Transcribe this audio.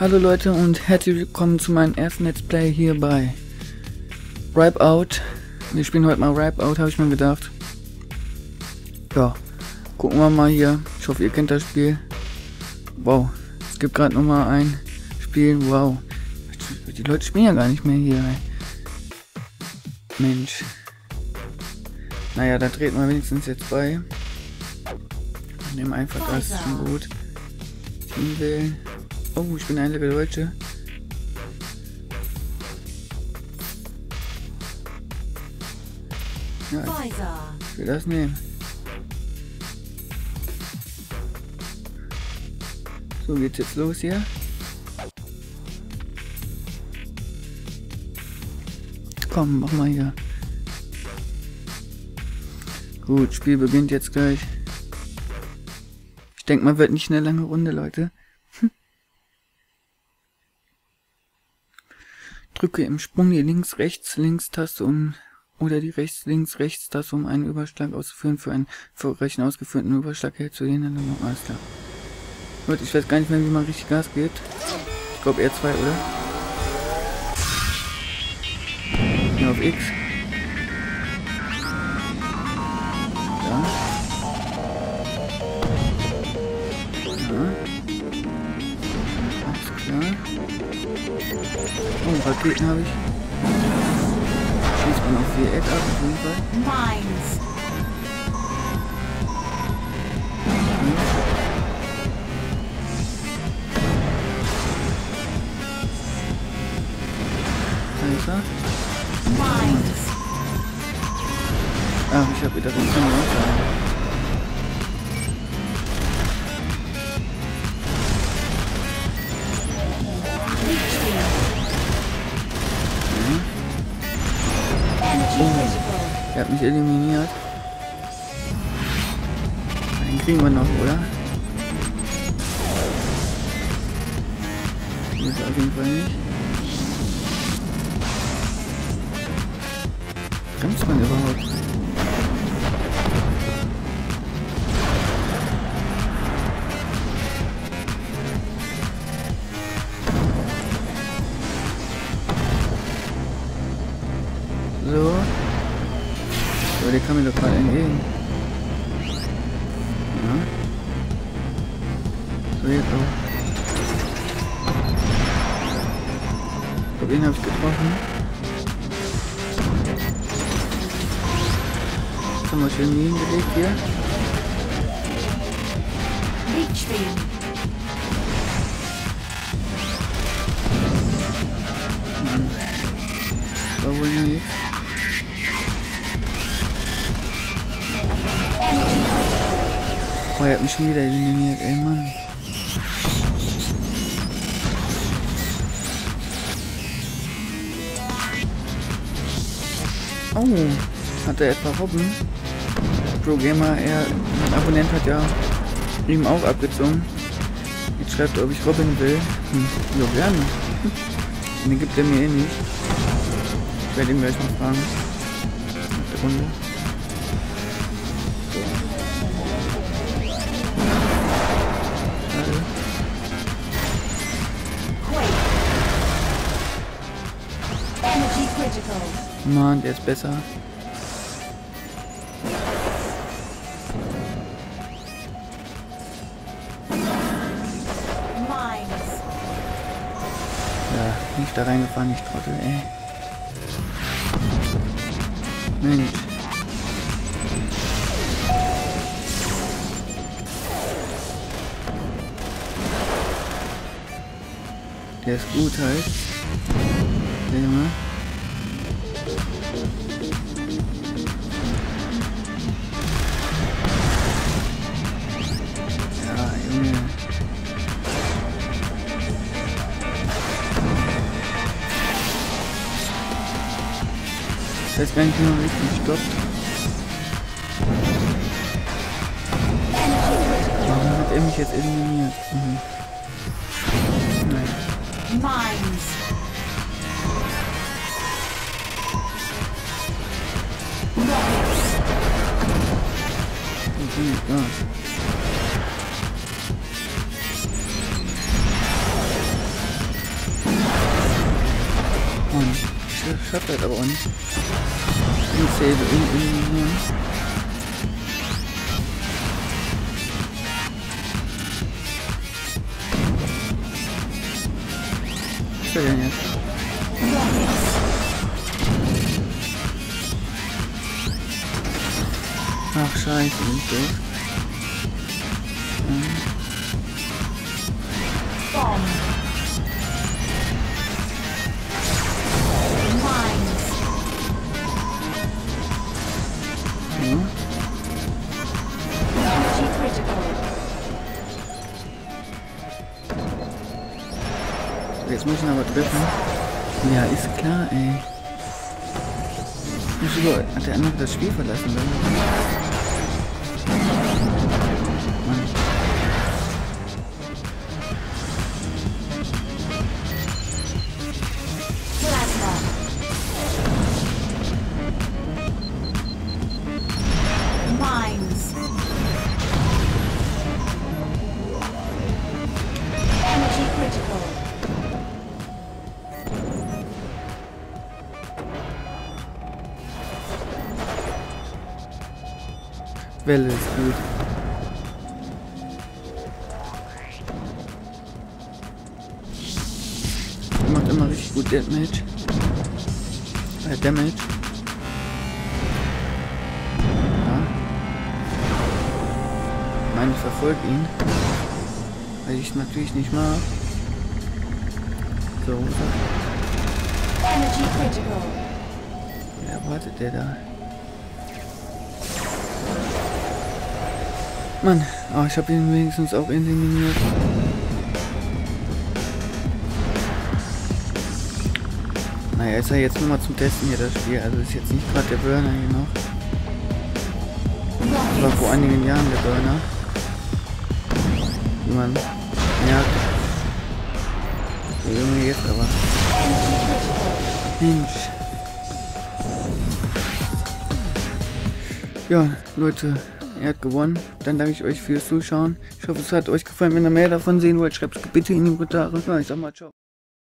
Hallo Leute und herzlich willkommen zu meinem ersten Let's Play hier bei Ripeout. Wir spielen heute mal Ripeout, habe ich mir gedacht. Ja, gucken wir mal hier. Ich hoffe, ihr kennt das Spiel. Wow, es gibt gerade noch mal ein Spiel. Wow, die Leute spielen ja gar nicht mehr hier. Mensch. Naja, da treten wir wenigstens jetzt bei. Wir nehmen einfach das, ist schon gut. Team wählen. Oh, ich bin ein Level Deutsche. Ja, ich will das nehmen. So geht's jetzt los hier. Komm, mach mal hier. Gut, Spiel beginnt jetzt gleich. Ich denke mal, wird nicht eine lange Runde, Leute. Drücke im Sprung die Links-Rechts-Links-Taste um oder die Rechts-Links-Rechts-Taste, um einen Überschlag auszuführen. Für einen erfolgreichen ausgeführten Überschlag hält zu den Alles klar. Gut, ich weiß gar nicht mehr, wie man richtig Gas gibt. Ich glaube R2, oder? Ja, auf X. Raketen habe ich. Schießt man auf Viereck ab, auf jeden Fall. Mines. Alter. Mines. Ach, ich habe wieder den Kamera. Er hat mich eliminiert. Den kriegen wir noch, oder? Jetzt auf jeden Fall nicht. Bremst man überhaupt? Aber der kam mir doch gerade entgegen. Ja. So, jetzt auch. Ich glaube, ihn habe ich getroffen. Jetzt haben wir schön Minen gelegt hier. Nicht spielen. Mann. War wohl Oh, er hat mich schon wieder eliminiert, ey Mann. Oh, hat er etwa Robben? Pro Gamer, er, ein Abonnent hat ja ihm auch abgezogen. Jetzt schreibt er, ob ich Robin will. Hm, ja, gerne. Den gibt er mir eh nicht. Ich werde ihn gleich mal fragen. Nach der Runde. Mann, der ist besser. Ja, nicht da reingefahren, ich Trottel, ey. Mensch. Der ist gut halt. Der Junge. Ich weiß gar nicht, wie man richtig stoppt. Warum hat er mich jetzt eliminiert? Mhm. Nein. Mines. Oh, Und ich schaff das aber auch nicht. Save, in, in? Ach scheiße, bin ich doof. Jetzt muss aber treffen. Ja, ist klar, ey. Muss über, hat der andere das Spiel verlassen, oder? Welle ist gut. Die macht immer richtig gut Damage. Äh, Damage. Ja. Ich meine, ich verfolge ihn. Weil ich es natürlich nicht mag. So, er? Ja, wartet der da? Mann, oh, ich habe ihn wenigstens auch eliminiert. Naja, ist ja jetzt nur mal zum Testen hier das Spiel. Also ist jetzt nicht gerade der Burner hier noch. Das war vor einigen Jahren der Burner. Wie man merkt. Der Junge jetzt aber. Mensch. Ja, Leute, er hat gewonnen. Dann danke ich euch fürs Zuschauen. Ich hoffe, es hat euch gefallen. Wenn ihr mehr davon sehen wollt, schreibt es bitte in die Kommentare. Ja, ich sag mal, ciao.